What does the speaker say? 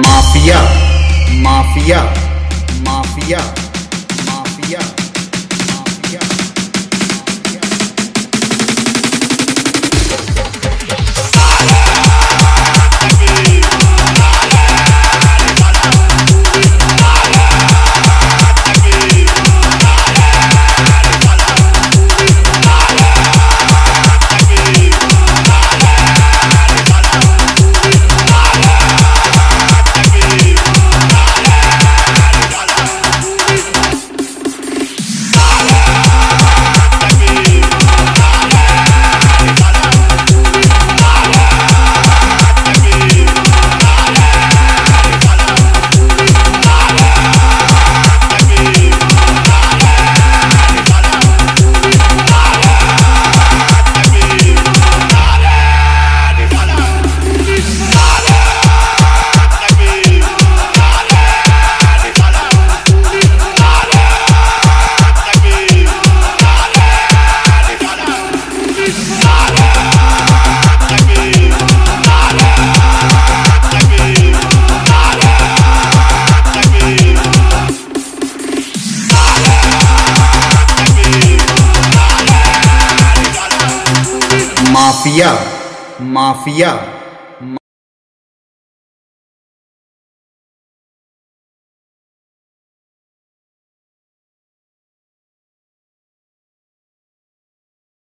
Mafia, mafia, mafia, mafia. Mafia. Mafia.